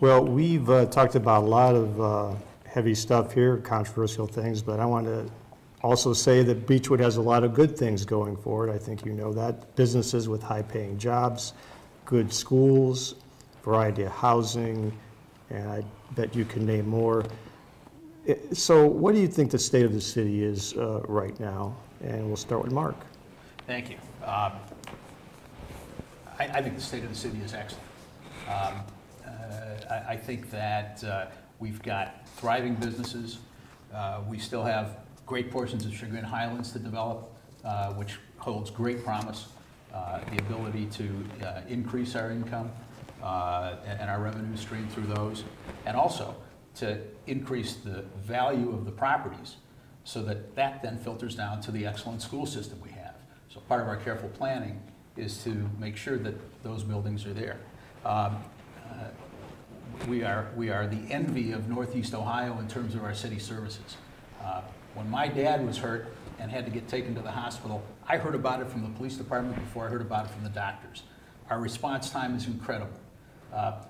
Well, we've uh, talked about a lot of uh, heavy stuff here, controversial things, but I want to also say that Beachwood has a lot of good things going for it. I think you know that. Businesses with high-paying jobs, good schools, variety of housing, and I bet you can name more. So what do you think the state of the city is uh, right now? And we'll start with Mark. Thank you. Um, I, I think the state of the city is excellent. Um, I, I think that uh, we've got thriving businesses. Uh, We still have great portions of and Highlands to develop, uh, which holds great promise. Uh, The ability to uh, increase our income uh, and and our revenue stream through those, and also to increase the value of the properties so that that then filters down to the excellent school system we have. So part of our careful planning is to make sure that those buildings are there. Um, uh, We are, we are the envy of Northeast Ohio in terms of our city services. Uh, When my dad was hurt and had to get taken to the hospital, I heard about it from the police department before I heard about it from the doctors. Our response time is incredible. Uh,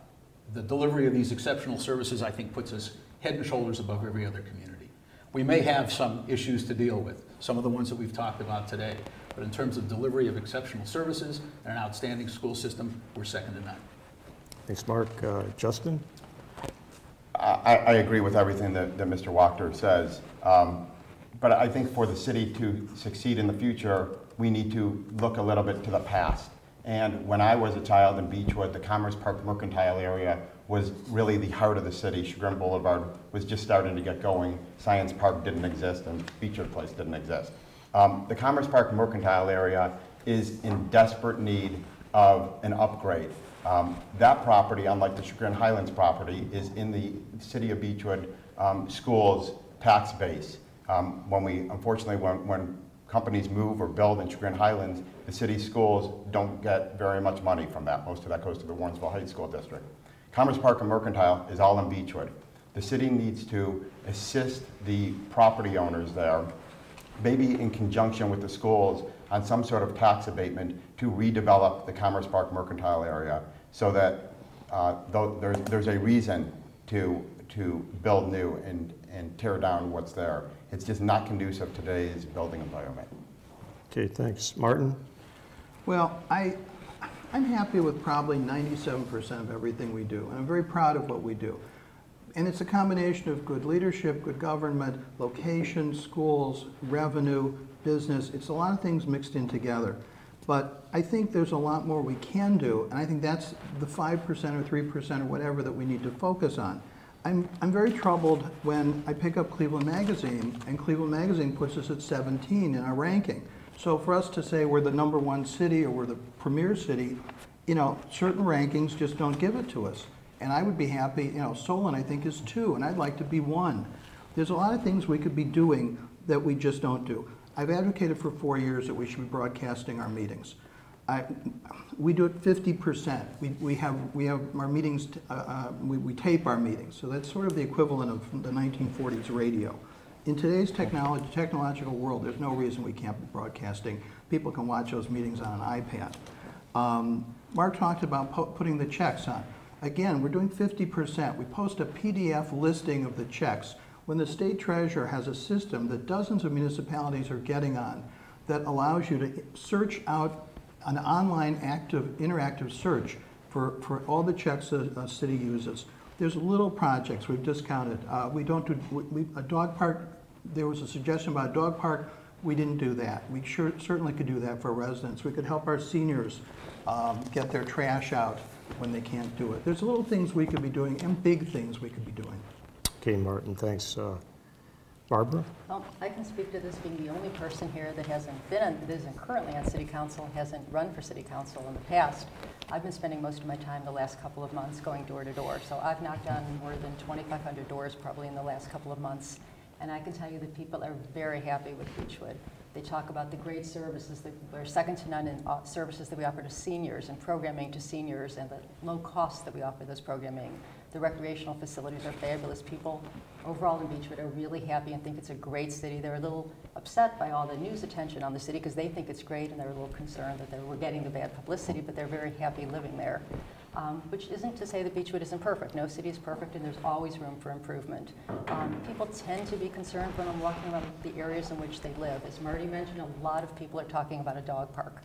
The delivery of these exceptional services, I think, puts us head and shoulders above every other community. We may have some issues to deal with, some of the ones that we've talked about today, but in terms of delivery of exceptional services and an outstanding school system, we're second to none. Thanks, Mark. Uh, Justin? I, I agree with everything that, that Mr. Wachter says. Um, But I think for the city to succeed in the future, we need to look a little bit to the past. And when I was a child in Beachwood, the Commerce Park Mercantile area was really the heart of the city. Chagrin Boulevard was just starting to get going. Science Park didn't exist and Beachwood Place didn't exist. Um, The Commerce Park Mercantile area is in desperate need of an upgrade. Um, That property, unlike the Chagrin Highlands property, is in the city of Beachwood um, schools tax base. Um, When we, unfortunately, when, when companies move or build in Chagrin Highlands, the city schools don't get very much money from that. Most of that goes to the Warrensville Heights School District. Commerce Park and Mercantile is all in Beachwood. The city needs to assist the property owners there maybe in conjunction with the schools, on some sort of tax abatement to redevelop the Commerce Park Mercantile area so that uh, though there's, there's a reason to, to build new and, and tear down what's there. It's just not conducive to today's building environment. Okay, thanks. Martin? Well, I, I'm happy with probably 97% of everything we do, and I'm very proud of what we do. And it's a combination of good leadership, good government, location, schools, revenue, business. It's a lot of things mixed in together. But I think there's a lot more we can do, and I think that's the 5% or 3% or whatever that we need to focus on. I'm, I'm very troubled when I pick up Cleveland Magazine, and Cleveland Magazine puts us at 17 in our ranking. So for us to say we're the number one city or we're the premier city, you know, certain rankings just don't give it to us. And I would be happy, you know, Solon I think is two, and I'd like to be one. There's a lot of things we could be doing that we just don't do. I've advocated for four years that we should be broadcasting our meetings. I, we do it 50%. We, we have, we have our meetings, uh, uh, we, we tape our meetings. So that's sort of the equivalent of the 1940s radio. In today's technology, technological world, there's no reason we can't be broadcasting. People can watch those meetings on an iPad. Um, Mark talked about putting the checks on. Again, we're doing 50%. We post a PDF listing of the checks. When the state treasurer has a system that dozens of municipalities are getting on that allows you to search out an online active, interactive search for, for all the checks that a city uses. There's little projects we've discounted. Uh, we don't do, we, we- a dog park, there was a suggestion about a dog park. We didn't do that. We sure, certainly could do that for residents. We could help our seniors um, get their trash out when they can't do it. There's little things we could be doing and big things we could be doing. Okay, Martin, thanks. Uh, Barbara? Well, I can speak to this being the only person here that hasn't been, on- that isn't currently on city council, hasn't run for city council in the past. I've been spending most of my time the last couple of months going door to door. So I've knocked on more than 2,500 doors probably in the last couple of months. And I can tell you that people are very happy with Beachwood. They talk about the great services that are second to none in uh, services that we offer to seniors and programming to seniors and the low cost that we offer those programming. The recreational facilities are fabulous. People overall in Beachwood are really happy and think it's a great city. They're a little upset by all the news attention on the city because they think it's great and they're a little concerned that they we're getting the bad publicity, but they're very happy living there. Um, Which isn't to say that Beachwood isn't perfect. No city is perfect, and there's always room for improvement. Um, People tend to be concerned when I'm walking around the areas in which they live. As Marty mentioned, a lot of people are talking about a dog park.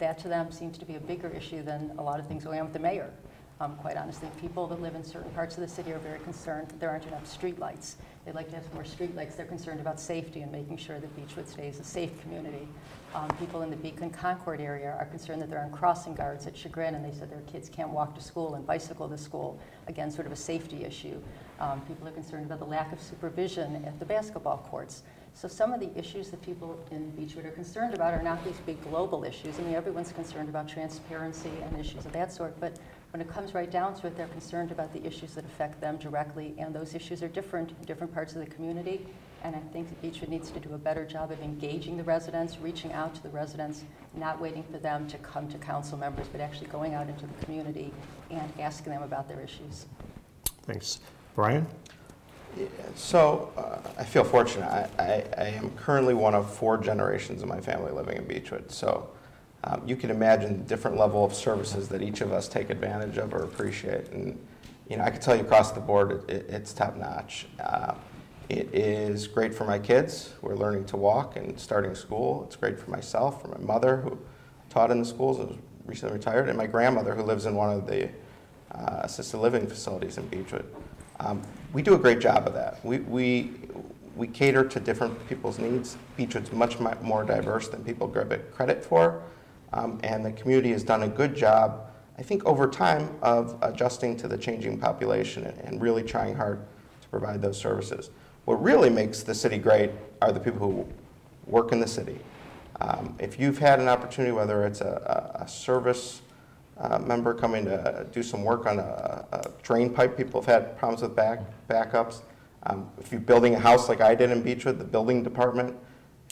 That to them seems to be a bigger issue than a lot of things going on with the mayor. Um, Quite honestly, people that live in certain parts of the city are very concerned that there aren't enough streetlights. They'd like to have more streetlights. They're concerned about safety and making sure that Beachwood stays a safe community. Um, People in the Beacon Concord area are concerned that there aren't crossing guards at Chagrin, and they said their kids can't walk to school and bicycle to school. Again, sort of a safety issue. Um, People are concerned about the lack of supervision at the basketball courts. So some of the issues that people in Beachwood are concerned about are not these big global issues. I mean, everyone's concerned about transparency and issues of that sort, but when it comes right down to it, they're concerned about the issues that affect them directly, and those issues are different in different parts of the community. And I think that Beachwood needs to do a better job of engaging the residents, reaching out to the residents, not waiting for them to come to council members, but actually going out into the community and asking them about their issues. Thanks. Brian? So uh, I feel fortunate. I, I, I am currently one of four generations of my family living in Beachwood. So um, you can imagine the different level of services that each of us take advantage of or appreciate. And you know, I can tell you across the board, it, it, it's top notch. Uh, it is great for my kids who are learning to walk and starting school. It's great for myself, for my mother who taught in the schools and was recently retired, and my grandmother who lives in one of the uh, assisted living facilities in Beachwood. Um, we do a great job of that. We, we, we cater to different people's needs. Beachwood's much more diverse than people give it credit for, um, and the community has done a good job, I think, over time of adjusting to the changing population and, and really trying hard to provide those services. What really makes the city great are the people who work in the city. Um, if you've had an opportunity, whether it's a, a, a service uh, member coming to do some work on a, a drain pipe. People have had problems with back, backups. Um, if you're building a house like I did in Beachwood, the building department,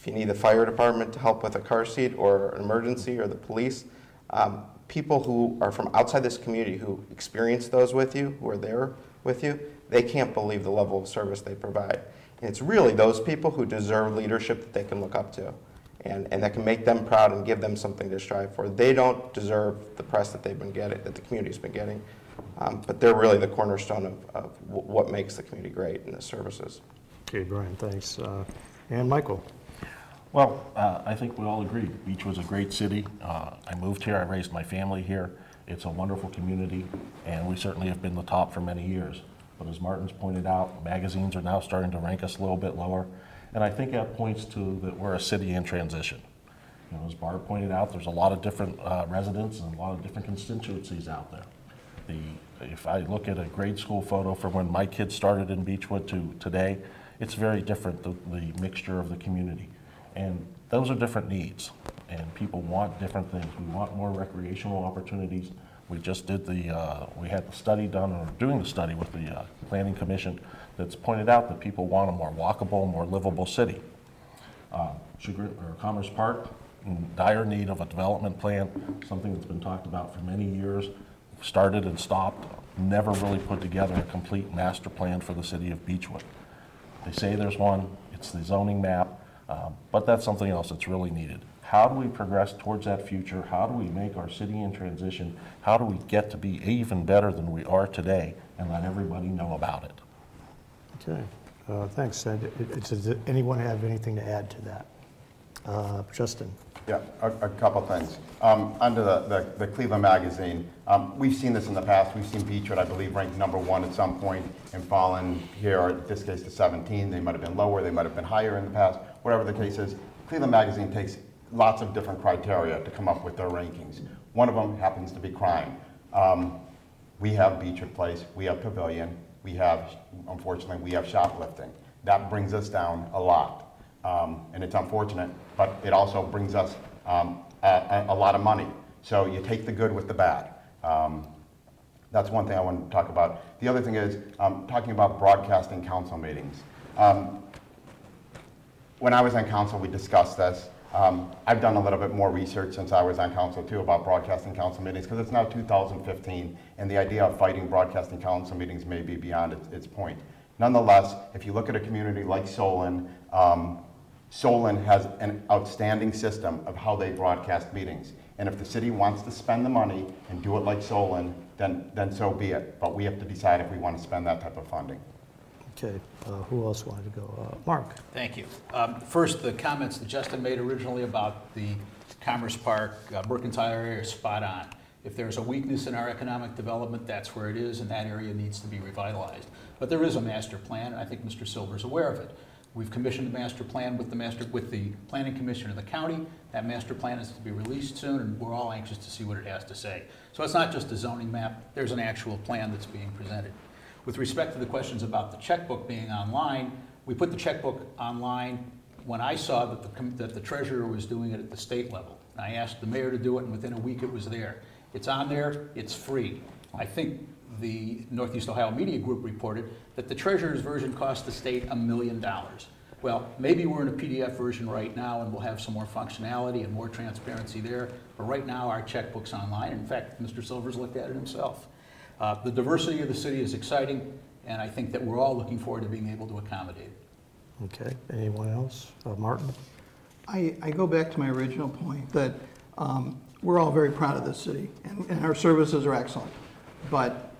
if you need the fire department to help with a car seat or an emergency or the police, um, people who are from outside this community who experience those with you, who are there with you, they can't believe the level of service they provide. And it's really those people who deserve leadership that they can look up to and, and that can make them proud and give them something to strive for. They don't deserve the press that they've been getting, that the community's been getting, um, but they're really the cornerstone of, of what makes the community great and the services. Okay, Brian, thanks. Uh, And Michael? Well, uh, I think we all agree, Beach was a great city. Uh, I moved here, I raised my family here. It's a wonderful community, and we certainly have been the top for many years. But as Martin's pointed out, magazines are now starting to rank us a little bit lower. And I think that points to that we're a city in transition. You know, as Barb pointed out, there's a lot of different uh, residents and a lot of different constituencies out there. The, if I look at a grade school photo from when my kids started in Beachwood to today, it's very different, the, the mixture of the community. And those are different needs, and people want different things. We want more recreational opportunities. We just did the, uh, we had the study done, or doing the study with the uh, Planning Commission that's pointed out that people want a more walkable, more livable city. Uh, Chagrin, or Commerce Park, in dire need of a development plan, something that's been talked about for many years, started and stopped, never really put together a complete master plan for the city of Beachwood. They say there's one, it's the zoning map, um, but that's something else that's really needed. How do we progress towards that future? How do we make our city in transition? How do we get to be even better than we are today and let everybody know about it? Okay, uh, thanks. And it- it's- Does anyone have anything to add to that? Uh, Justin? Yeah, a, a couple things. Um, under the, the, the Cleveland Magazine, um, we've seen this in the past. We've seen Beachwood, I believe, ranked number one at some point and fallen here, or in this case, to 17. They might have been lower, they might have been higher in the past. Whatever the case is, Cleveland Magazine takes lots of different criteria to come up with their rankings. One of them happens to be crime. Um, we have Beachwood Place, we have Pavilion, we have, unfortunately, we have shoplifting. That brings us down a lot. Um, and it's unfortunate, but it also brings us um, a, a, lot of money. So you take the good with the bad. Um, that's one thing I want to talk about. The other thing is um, talking about broadcasting council meetings. When I was on council, we discussed this. Um, I've done a little bit more research since I was on council too about broadcasting council meetings because it's now 2015 and the idea of fighting broadcasting council meetings may be beyond its, its point. Nonetheless, if you look at a community like Solon, um, Solon has an outstanding system of how they broadcast meetings. And if the city wants to spend the money and do it like Solon, then, then so be it. But we have to decide if we want to spend that type of funding. Okay, uh, who else wanted to go? Uh, Mark? Thank you. Um, First, the comments that Justin made originally about the Commerce Park uh, Mercantile area are spot on. If there's a weakness in our economic development, that's where it is, and that area needs to be revitalized. But there is a master plan, and I think Mr. Silver's aware of it. We've commissioned the master plan with the master, with the planning commission of the county. That master plan is to be released soon, and we're all anxious to see what it has to say. So it's not just a zoning map, there's an actual plan that's being presented. With respect to the questions about the checkbook being online, we put the checkbook online when I saw that the, that the treasurer was doing it at the state level. I asked the mayor to do it, and within a week it was there. It's on there, it's free. I think the Northeast Ohio Media Group reported that the treasurer's version cost the state a million dollars. Well, maybe we're in a PDF version right now, and we'll have some more functionality and more transparency there, but right now, our checkbook's online. In fact, Mr. Silver's looked at it himself. Uh, The diversity of the city is exciting, and I think that we're all looking forward to being able to accommodate it. Okay, anyone else? Uh, Martin? I, I go back to my original point that um, we're all very proud of this city and, and our services are excellent. But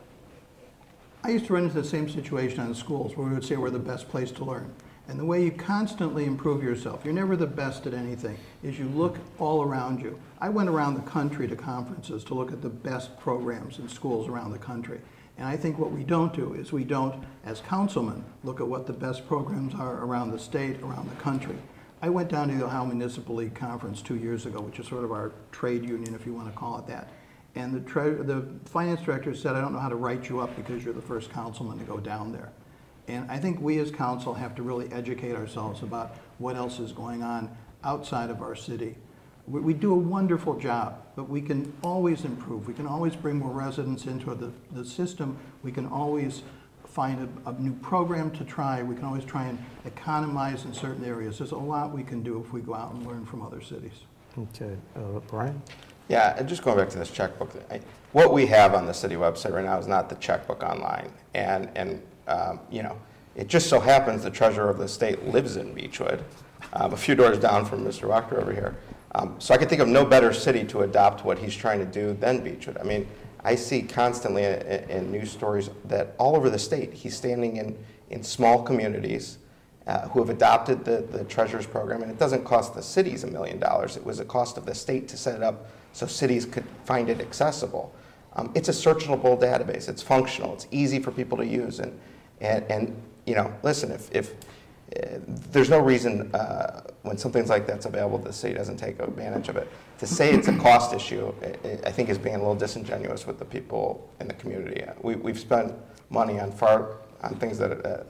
I used to run into the same situation on schools where we would say we're the best place to learn. And the way you constantly improve yourself, you're never the best at anything, is you look all around you. I went around the country to conferences to look at the best programs in schools around the country. And I think what we don't do is we don't, as councilmen, look at what the best programs are around the state, around the country. I went down to the Ohio Municipal League Conference two years ago, which is sort of our trade union, if you want to call it that. And the, the finance director said, I don't know how to write you up because you're the first councilman to go down there. And I think we as council have to really educate ourselves about what else is going on outside of our city. We, we do a wonderful job, but we can always improve. We can always bring more residents into the, the system. We can always find a, a new program to try. We can always try and economize in certain areas. There's a lot we can do if we go out and learn from other cities. Okay, uh, Brian? Yeah, and just going back to this checkbook, I- what we have on the city website right now is not the checkbook online. And, and, um, you know, it just so happens the treasurer of the state lives in Beachwood, um, a few doors down from Mr. Wachter over here. Um, So I can think of no better city to adopt what he's trying to do than Beachwood. I mean, I see constantly i- i- in news stories that all over the state, he's standing in, in small communities uh, who have adopted the, the treasurer's program, and it doesn't cost the cities a million dollars. It was a cost of the state to set it up so cities could find it accessible. Um, it's a searchable database. It's functional. It's easy for people to use, and and, and you know, listen, if if uh, there's no reason uh, when something like that's available, the city doesn't take advantage of it. To say it's a cost issue, I, I think is being a little disingenuous with the people in the community. We, we've spent money on far on things that uh,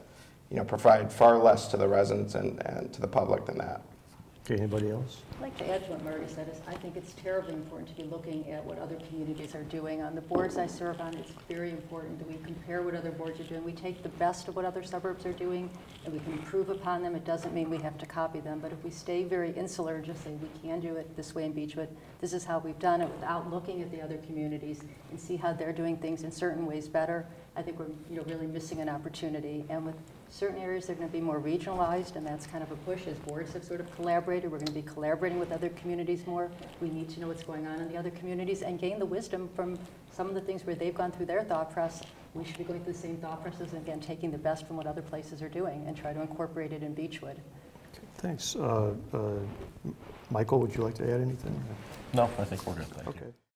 you know, provide far less to the residents and, and to the public than that. Okay, anybody else? I'd like to add to what Marty said, is I think it's terribly important to be looking at what other communities are doing. On the boards I serve on, it's very important that we compare what other boards are doing. We take the best of what other suburbs are doing, and we can improve upon them. It doesn't mean we have to copy them, but if we stay very insular and just say, we can do it this way in Beachwood, this is how we've done it, without looking at the other communities and see how they're doing things in certain ways better, I think we're, you know, really missing an opportunity. And with certain areas, they're going to be more regionalized, and that's kind of a push as boards have sort of collaborated. We're going to be collaborating with other communities more. We need to know what's going on in the other communities and gain the wisdom from some of the things where they've gone through their thought process. We should be going through the same thought process, and again, taking the best from what other places are doing and try to incorporate it in Beachwood. Thanks. Uh, uh, Michael, would you like to add anything? No, I think we're good, thank you. Okay.